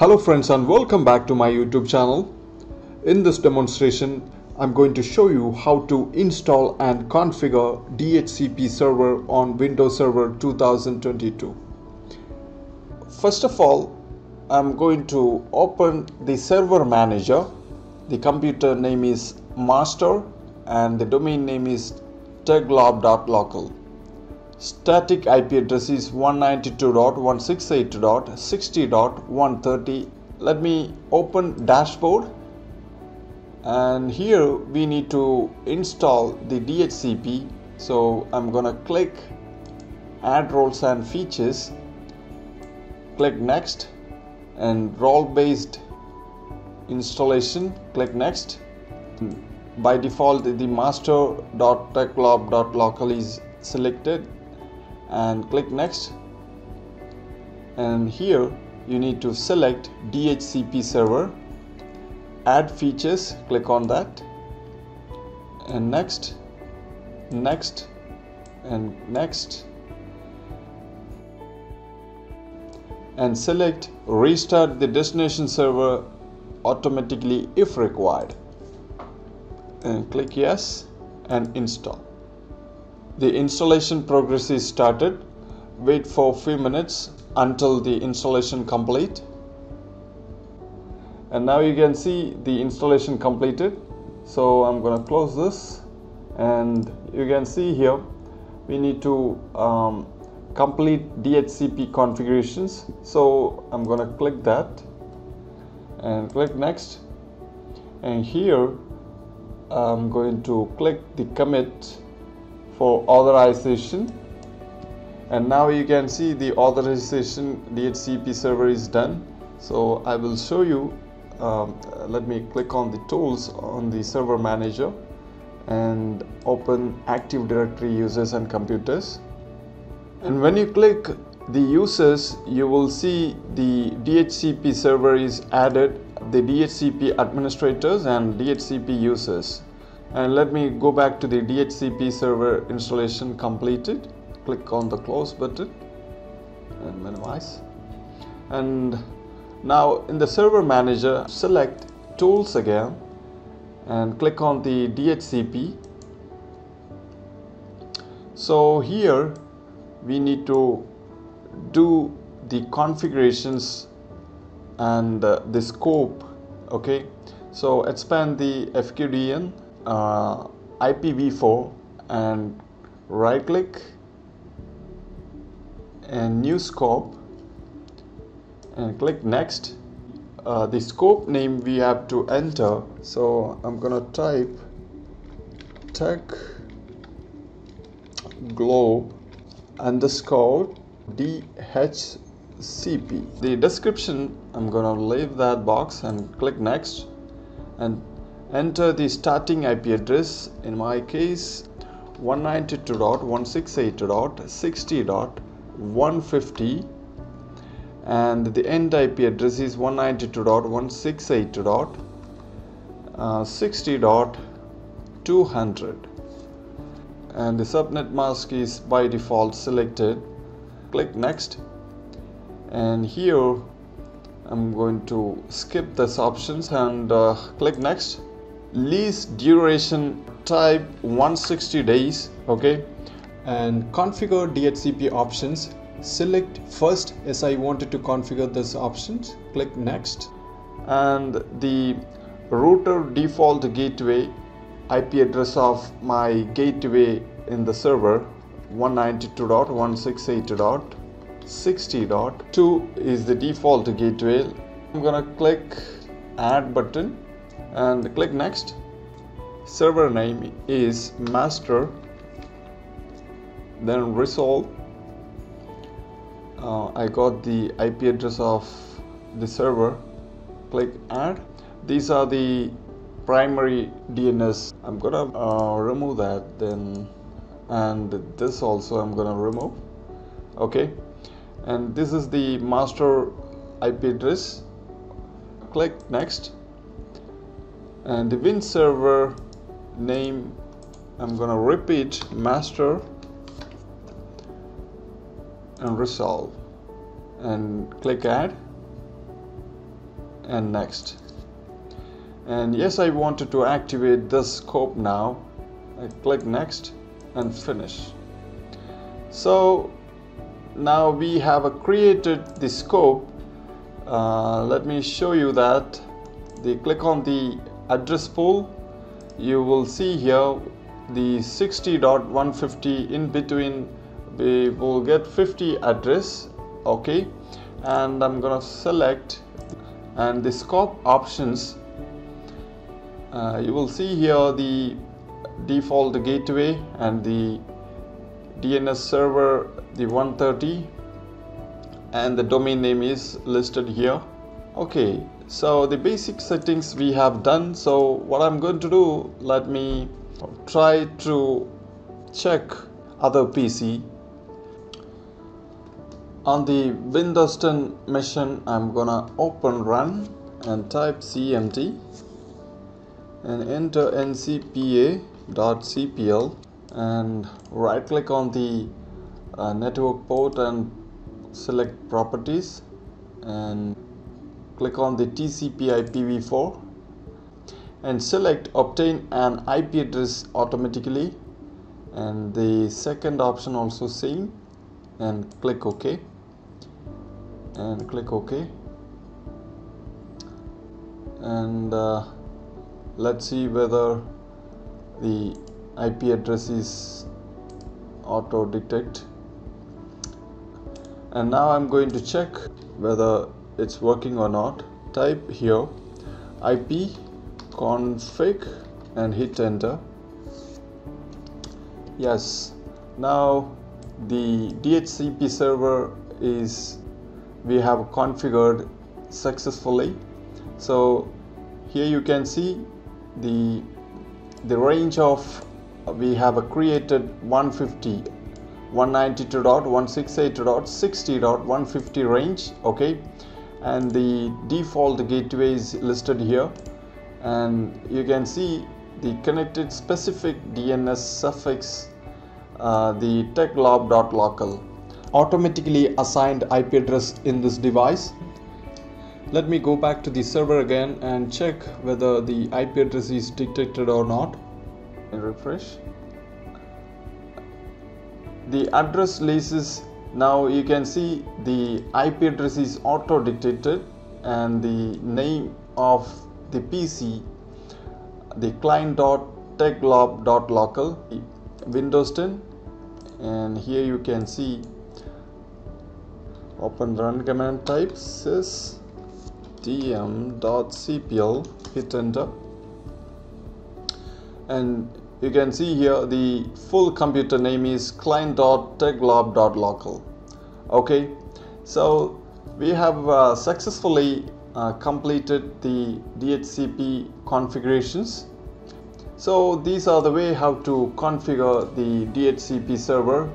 Hello friends and welcome back to my YouTube channel. In this demonstration, I'm going to show you how to install and configure DHCP server on Windows Server 2022. First of all, I'm going to open the server manager. The computer name is master and the domain name is techglob.local. Static IP address is 192.168.60.130. Let me open dashboard and here we need to install the DHCP. So I'm gonna click add roles and features, click next and role based installation, click next. By default the master.techglob.local is selected and click next. And here you need to select DHCP server. Add features click on that. And next next and next. And select restart the destination server automatically if required. And click yes and install the installation progress is started. Wait for a few minutes until the installation complete. And now you can see the installation completed. So I'm gonna close this. And you can see here we need to um, complete DHCP configurations. So I'm gonna click that and click next. And here I'm going to click the commit for authorization. And now you can see the authorization DHCP server is done. So I will show you um, let me click on the tools on the server manager and open Active Directory users and computers. And when you click the users you will see the DHCP server is added the DHCP administrators and DHCP users and let me go back to the DHCP server installation completed. Click on the close button and minimize. And now in the server manager select tools again and click on the DHCP so here we need to do the configurations and uh, the scope okay? So expand the FQDN uh, IPv4 and right click and new scope and click next. Uh, the scope name we have to enter so I'm gonna type tech globe underscore DHCP the description I'm gonna leave that box and click next and enter the starting IP address in my case 192.168.60.150 and the end IP address is 192.168.60.200 and the subnet mask is by default selected. Click next. And here I'm going to skip this options and uh, click next lease duration type 160 days okay? And configure DHCP options. Select first as I wanted to configure this options. Click next. And the router default gateway IP address of my gateway in the server 192.168.60.2 is the default gateway. I'm gonna click add button and click next. Server name is master then resolve uh, I got the IP address of the server. Click add. These are the primary DNS I'm gonna uh, remove that then. And this also I'm gonna remove. Okay. And this is the master IP address. Click next and the WINS server name I'm gonna repeat master and resolve. And click add and next. And yes I wanted to activate this scope now. I click next and finish. So now we have created the scope. Uh, let me show you that. The click on the address pool you will see here the 60.150 in between. We will get 50 address okay? And I'm gonna select and the scope options uh, you will see here the default gateway and the DNS server the 130 and the domain name is listed here okay so the basic settings we have done so what I'm going to do let me try to check other PC on the Windows 10 machine I'm gonna open run and type cmd and enter ncpa.cpl and right click on the uh, network port and select properties and click on the TCP IPv4 and select obtain an IP address automatically. And the second option also same and click OK. And click OK. And uh, let's see whether the IP address is auto detect and now I'm going to check whether it's working or not type here IP config and hit enter. Yes. Now the DHCP server is we have configured successfully. So here you can see the the range of we have created 150 192.168.60.150 range okay and the default gateway is listed here. And you can see the connected specific DNS suffix uh, the techglob.local automatically assigned IP address in this device. Let me go back to the server again and check whether the IP address is detected or not. Refresh. The address is now you can see the IP address is auto dictated and the name of the PC the client.techglob.local Windows 10 and here you can see open run command type sys dm.cpl hit enter. And you can see here the full computer name is client.techglob.local okay so we have uh, successfully uh, completed the DHCP configurations. So these are the way how to configure the DHCP server